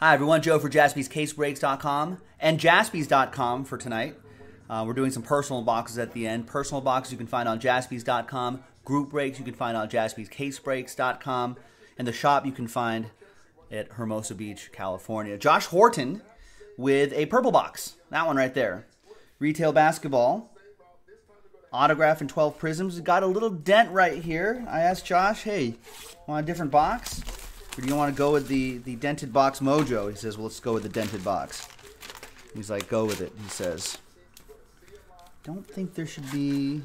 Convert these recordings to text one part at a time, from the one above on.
Hi, everyone. Joe for jaspyscasebreaks.com and jaspys.com for tonight. Uh, we're doing some personal boxes at the end. Personal boxes you can find on jaspys.com. Group breaks you can find on jaspyscasebreaks.com. And the shop you can find at Hermosa Beach, California. Josh Horton with a purple box. That one right there. Retail basketball. Autograph and 12 Prizms. Got a little dent right here. I asked Josh, hey, want a different box? Do you want to go with the, the dented box mojo? He says, well, let's go with the dented box. He's like, go with it, he says. Don't think there should be...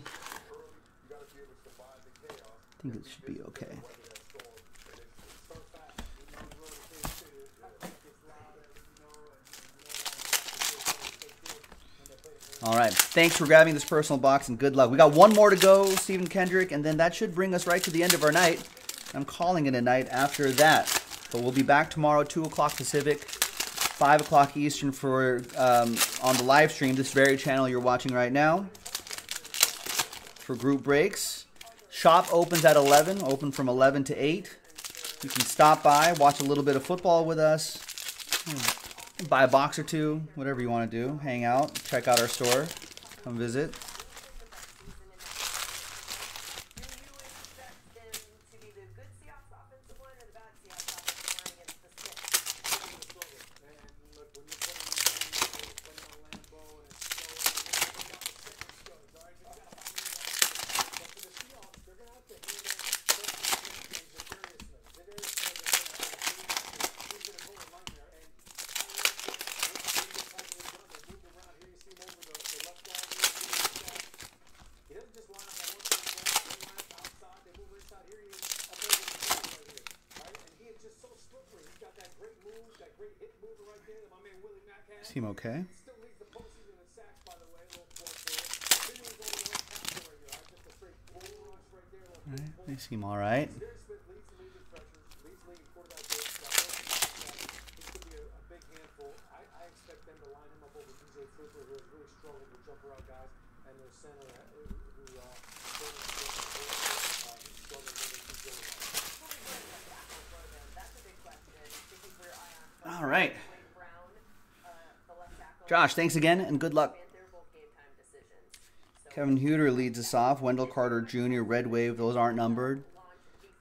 I think it should be okay. All right. Thanks for grabbing this personal box and good luck. We got one more to go, Stephen Kendrick, and then that should bring us right to the end of our night. I'm calling it a night after that. But we'll be back tomorrow, 2 o'clock Pacific, 5 o'clock Eastern for um, on the live stream, this very channel you're watching right now, for group breaks. Shop opens at 11, open from 11 to 8. You can stop by, watch a little bit of football with us. Buy a box or two, whatever you want to do. Hang out, check out our store, come visit. Seem okay. Right, they seem all right. All right. Josh, thanks again and good luck. Kevin Huerter leads us off. Wendell Carter Jr., Red Wave, those aren't numbered.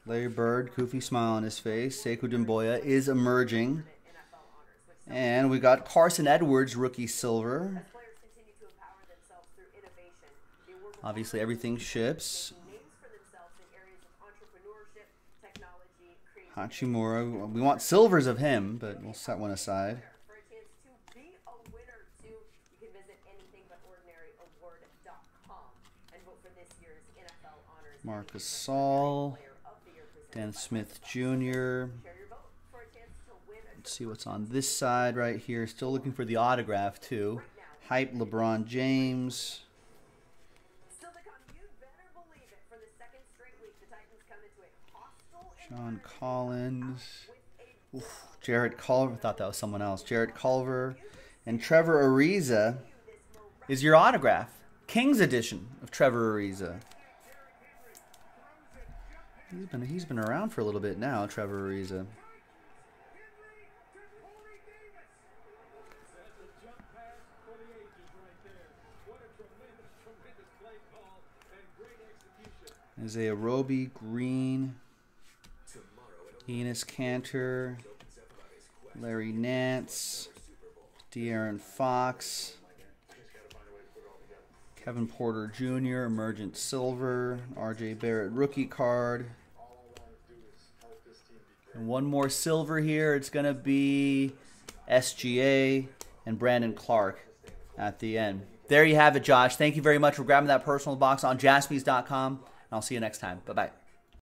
Larry Bird, goofy smile on his face. Sekou Doumbouya is emerging. And we got Carson Edwards, rookie silver. Obviously, everything ships. Hachimura, we want silvers of him, but we'll set one aside. Marcus Saul, Dennis Smith Jr. Let's see what's on this side right here. Still looking for the autograph, too. Hype LeBron James. John Collins. Oof, Jarrett Culver. I thought that was someone else. Jarrett Culver. And Trevor Ariza is your autograph. King's edition of Trevor Ariza. He's been he's been around for a little bit now, Trevor Ariza. Isaiah Roby, Green, Enes Kanter, Larry Nance, De'Aaron Fox, Kevin Porter Jr., Emergent Silver, RJ Barrett rookie card, and one more silver here. It's going to be SGA and Brandon Clarke at the end. There you have it, Josh. Thank you very much for grabbing that personal box on jaspys.com. And I'll see you next time. Bye bye.